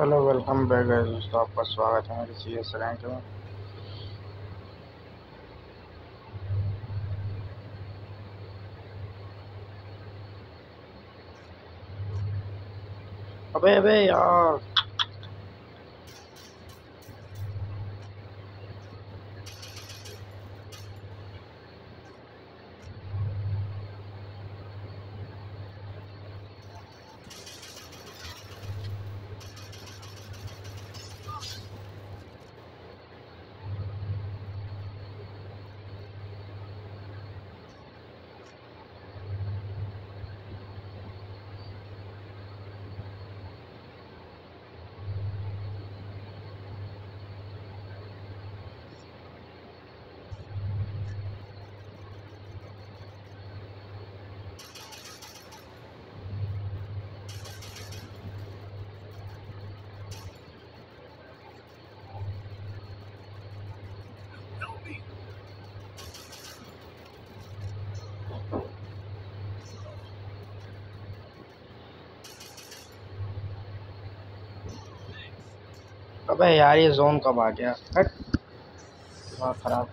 Hello, welcome back guys. दोस्तों, आपका स्वागत है मेरे सी एस रैंक में। अबे अबे यार। अबे यार ये जोन कब आ गया? हट। दिमाग खराब।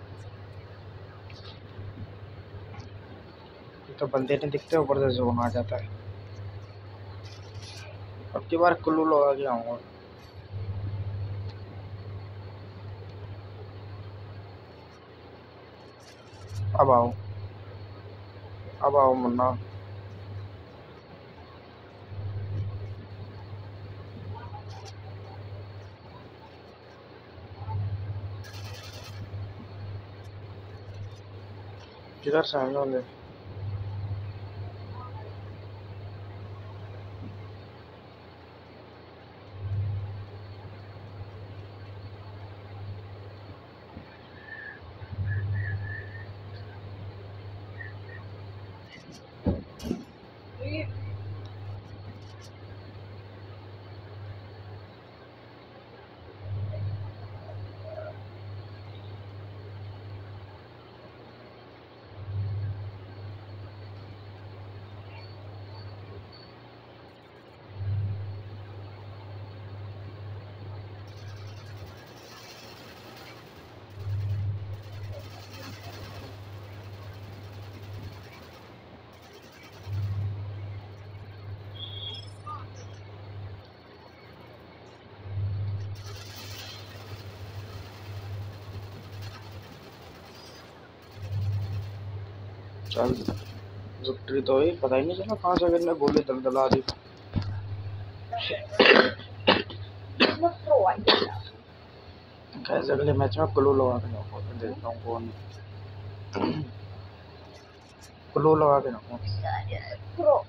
तो बंदे नहीं दिखते ऊपर से जोन आ जाता है। अब की बार कुल्लू लगा के आऊँगा। अब आओ। अब आओ मुन्ना। llegar चल विक्ट्री तो हुई, पता ही नहीं चला कहाँ से कितने गोली दल दला दी। कैसे अगले मैच में क्लू लगा के रखो देखता हूँ कौन क्लू लगा के रखो। चलो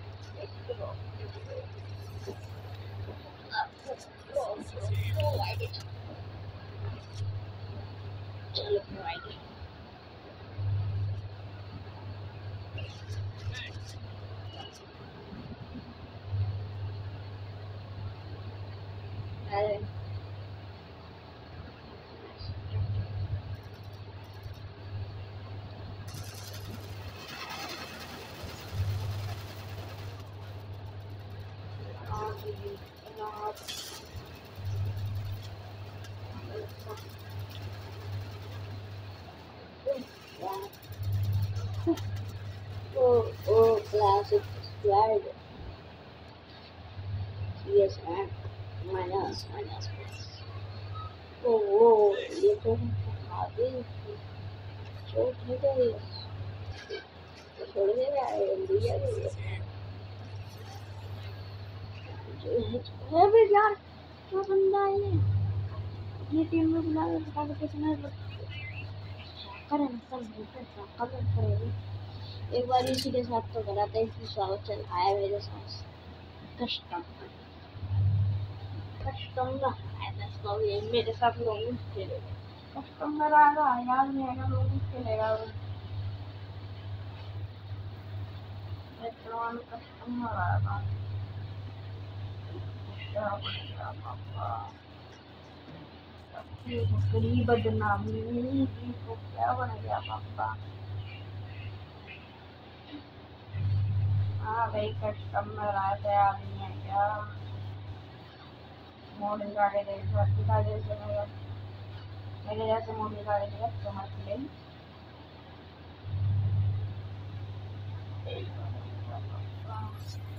Oh, oh, classic squad. Yes, man. Minus, minus, plus. Oh, oh, ये तो आगे छोड़ नहीं गई छोड़ दे रहा है इंडिया के है भी यार, क्या बंदा है ये? ये टीम में बुला के बता के कितना करें कल कल करेंगे एक बार इसी के साथ तो करा था इसलिए स्वागत चल आया मेरे साथ। कस्टम। कस्टम आया था इसको ये मेरे साथ लोग खेलेगा। कस्टमर आएगा यार मेरा लोग खेलेगा कस्टमर आएगा बकरी बदनामी को क्या बन गया पापा हाँ भाई कस्टमर था आदमी है क्या मॉडल गाड़ी दे दिखा जैसे मेरे जैसे मॉडल गाड़ी दे समझ ले Aku bertadi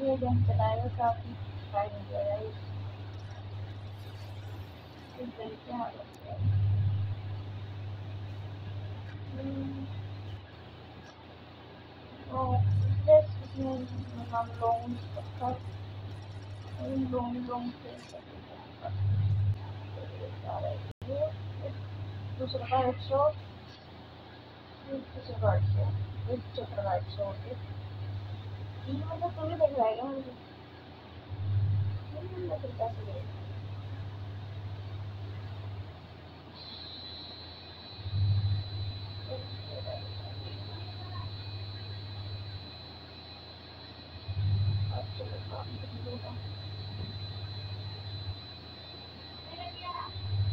ये जन चलाएगा काफ़ी टाइम गया इस तरीके हालत है Oh, this is when I'm long, long, long दूसरा का एक सौ दूसरा का एक सौ एक चक्र का एक सौ ये मतलब तुम्हें देख जाएगा मुझे मतलब कैसे देगा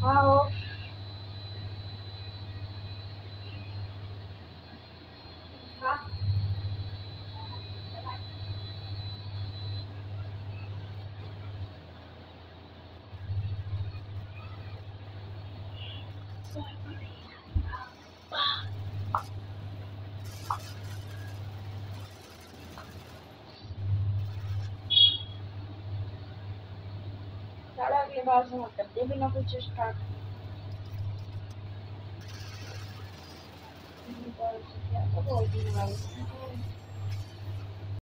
हाँ साढ़े अगले बार से मत करते बिना कुछ स्टार्ट बोल दी